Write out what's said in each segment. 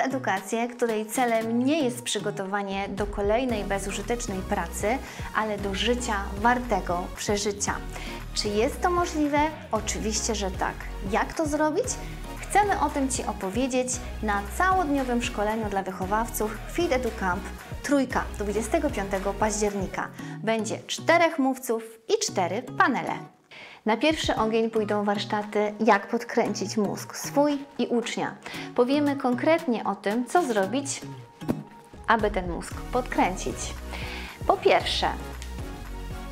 Edukację, której celem nie jest przygotowanie do kolejnej bezużytecznej pracy, ale do życia wartego przeżycia. Czy jest to możliwe? Oczywiście, że tak. Jak to zrobić? Chcemy o tym Ci opowiedzieć na całodniowym szkoleniu dla wychowawców Feed EduCamp Trójka 25 października. Będzie czterech mówców i cztery panele. Na pierwszy ogień pójdą warsztaty Jak podkręcić mózg swój i ucznia. Powiemy konkretnie o tym, co zrobić, aby ten mózg podkręcić. Po pierwsze,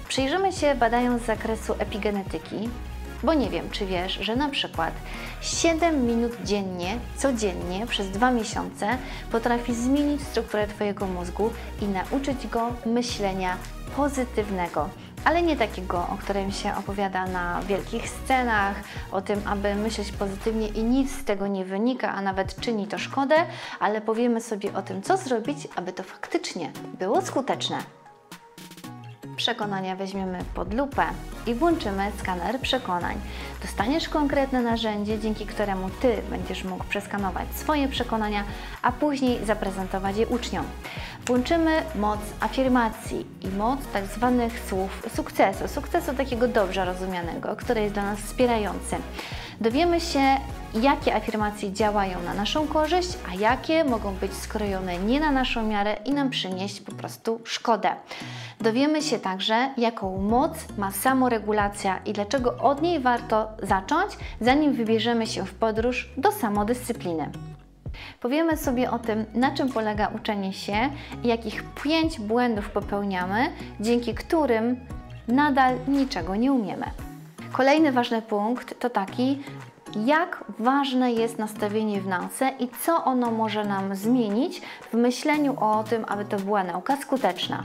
przyjrzymy się badaniom z zakresu epigenetyki, bo nie wiem, czy wiesz, że na przykład 7 minut dziennie, codziennie przez 2 miesiące potrafi zmienić strukturę Twojego mózgu i nauczyć go myślenia pozytywnego ale nie takiego, o którym się opowiada na wielkich scenach, o tym, aby myśleć pozytywnie i nic z tego nie wynika, a nawet czyni to szkodę, ale powiemy sobie o tym, co zrobić, aby to faktycznie było skuteczne przekonania weźmiemy pod lupę i włączymy skaner przekonań. Dostaniesz konkretne narzędzie, dzięki któremu Ty będziesz mógł przeskanować swoje przekonania, a później zaprezentować je uczniom. Włączymy moc afirmacji i moc tak zwanych słów sukcesu, sukcesu takiego dobrze rozumianego, który jest dla nas wspierający. Dowiemy się, jakie afirmacje działają na naszą korzyść, a jakie mogą być skrojone nie na naszą miarę i nam przynieść po prostu szkodę. Dowiemy się także, jaką moc ma samoregulacja i dlaczego od niej warto zacząć, zanim wybierzemy się w podróż do samodyscypliny. Powiemy sobie o tym, na czym polega uczenie się i jakich pięć błędów popełniamy, dzięki którym nadal niczego nie umiemy. Kolejny ważny punkt to taki, jak ważne jest nastawienie w nauce i co ono może nam zmienić w myśleniu o tym, aby to była nauka skuteczna.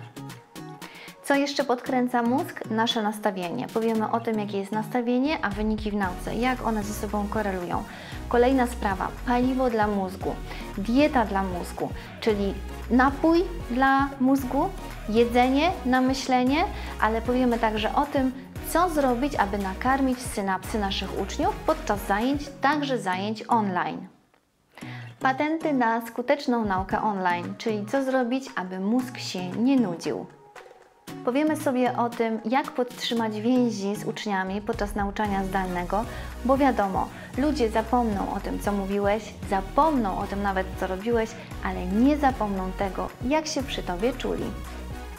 Co jeszcze podkręca mózg? Nasze nastawienie. Powiemy o tym, jakie jest nastawienie, a wyniki w nauce, jak one ze sobą korelują. Kolejna sprawa, paliwo dla mózgu, dieta dla mózgu, czyli napój dla mózgu, jedzenie na myślenie, ale powiemy także o tym, co zrobić, aby nakarmić synapsy naszych uczniów podczas zajęć, także zajęć online. Patenty na skuteczną naukę online, czyli co zrobić, aby mózg się nie nudził. Powiemy sobie o tym, jak podtrzymać więzi z uczniami podczas nauczania zdalnego, bo wiadomo, ludzie zapomną o tym, co mówiłeś, zapomną o tym nawet, co robiłeś, ale nie zapomną tego, jak się przy Tobie czuli.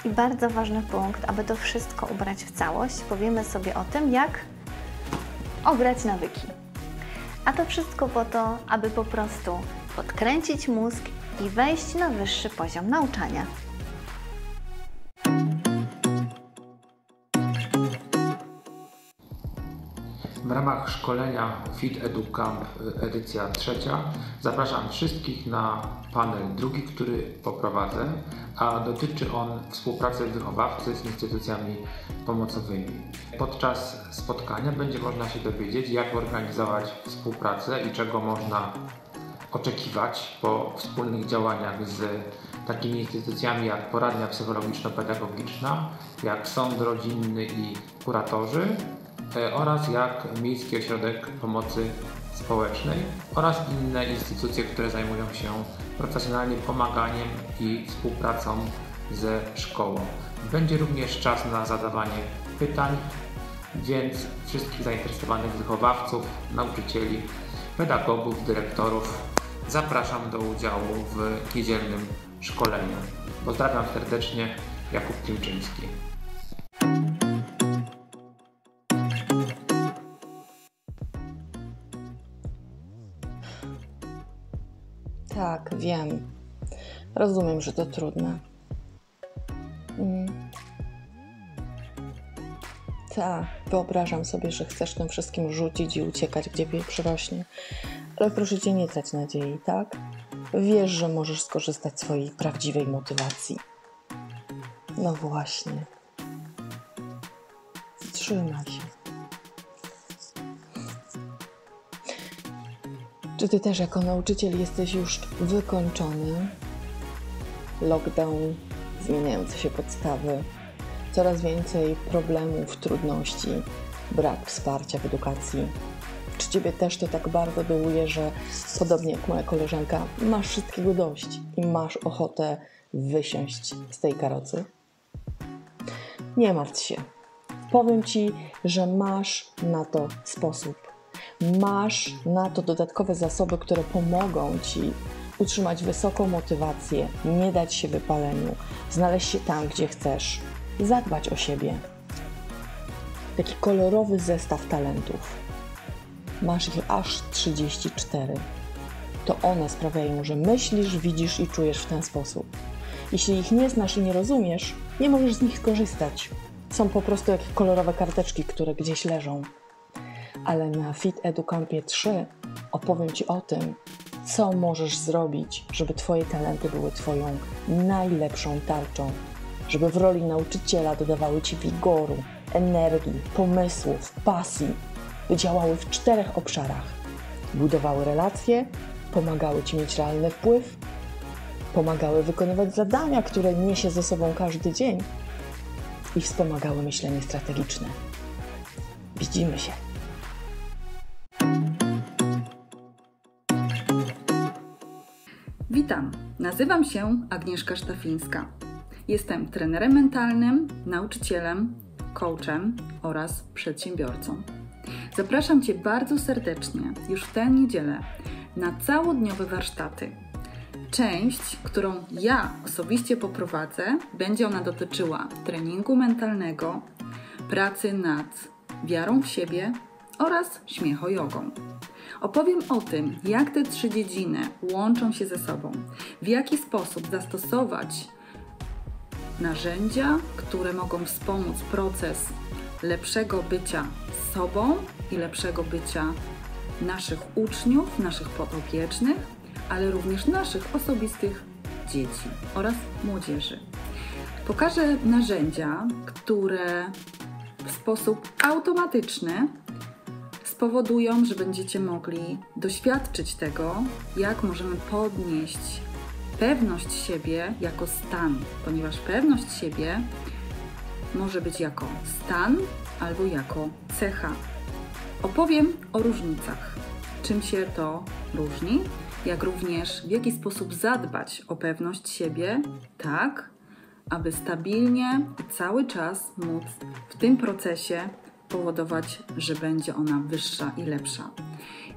I bardzo ważny punkt, aby to wszystko ubrać w całość, powiemy sobie o tym, jak ograć nawyki. A to wszystko po to, aby po prostu podkręcić mózg i wejść na wyższy poziom nauczania. W ramach szkolenia Fit Edu Camp y, edycja trzecia zapraszam wszystkich na panel drugi, który poprowadzę, a dotyczy on współpracy wychowawcy z instytucjami pomocowymi. Podczas spotkania będzie można się dowiedzieć, jak organizować współpracę i czego można oczekiwać po wspólnych działaniach z takimi instytucjami jak poradnia psychologiczno-pedagogiczna, jak sąd rodzinny i kuratorzy, oraz jak Miejski Ośrodek Pomocy Społecznej oraz inne instytucje, które zajmują się profesjonalnie pomaganiem i współpracą ze szkołą. Będzie również czas na zadawanie pytań, więc wszystkich zainteresowanych wychowawców, nauczycieli, pedagogów, dyrektorów zapraszam do udziału w niedzielnym szkoleniu. Pozdrawiam serdecznie, Jakub Klimczyński. Wiem. Rozumiem, że to trudne. Mm. Tak, wyobrażam sobie, że chcesz tym wszystkim rzucić i uciekać, gdzie wieprz rośnie. Ale proszę cię nie trać nadziei, tak? Wiesz, że możesz skorzystać z swojej prawdziwej motywacji. No właśnie. Wstrzymaj się. Czy ty też jako nauczyciel jesteś już wykończony? Lockdown, zmieniające się podstawy, coraz więcej problemów, trudności, brak wsparcia w edukacji. Czy Ciebie też to tak bardzo dołuje, że podobnie jak moja koleżanka, masz wszystkiego dość i masz ochotę wysiąść z tej karocy? Nie martw się. Powiem Ci, że masz na to sposób. Masz na to dodatkowe zasoby, które pomogą Ci utrzymać wysoką motywację, nie dać się wypaleniu, znaleźć się tam, gdzie chcesz, zadbać o siebie. Taki kolorowy zestaw talentów. Masz ich aż 34. To one sprawiają, że myślisz, widzisz i czujesz w ten sposób. Jeśli ich nie znasz i nie rozumiesz, nie możesz z nich skorzystać. Są po prostu jak kolorowe karteczki, które gdzieś leżą. Ale na Fit Educampie 3 opowiem Ci o tym, co możesz zrobić, żeby Twoje talenty były Twoją najlepszą tarczą, żeby w roli nauczyciela dodawały Ci wigoru, energii, pomysłów, pasji, by działały w czterech obszarach: budowały relacje, pomagały Ci mieć realny wpływ, pomagały wykonywać zadania, które niesie ze sobą każdy dzień i wspomagały myślenie strategiczne. Widzimy się. Witam, nazywam się Agnieszka Sztafińska. Jestem trenerem mentalnym, nauczycielem, coachem oraz przedsiębiorcą. Zapraszam Cię bardzo serdecznie już w tę niedzielę na całodniowe warsztaty. Część, którą ja osobiście poprowadzę, będzie ona dotyczyła treningu mentalnego, pracy nad wiarą w siebie oraz śmiecho-jogą. Opowiem o tym, jak te trzy dziedziny łączą się ze sobą, w jaki sposób zastosować narzędzia, które mogą wspomóc proces lepszego bycia sobą i lepszego bycia naszych uczniów, naszych podopiecznych, ale również naszych osobistych dzieci oraz młodzieży. Pokażę narzędzia, które w sposób automatyczny spowodują, że będziecie mogli doświadczyć tego, jak możemy podnieść pewność siebie jako stan, ponieważ pewność siebie może być jako stan albo jako cecha. Opowiem o różnicach, czym się to różni, jak również w jaki sposób zadbać o pewność siebie, tak, aby stabilnie i cały czas móc w tym procesie powodować, że będzie ona wyższa i lepsza.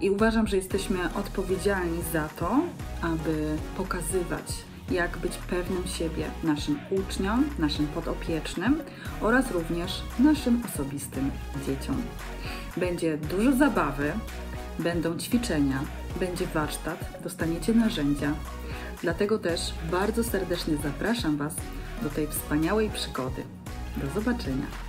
I uważam, że jesteśmy odpowiedzialni za to, aby pokazywać, jak być pewnym siebie naszym uczniom, naszym podopiecznym oraz również naszym osobistym dzieciom. Będzie dużo zabawy, będą ćwiczenia, będzie warsztat, dostaniecie narzędzia. Dlatego też bardzo serdecznie zapraszam Was do tej wspaniałej przygody. Do zobaczenia.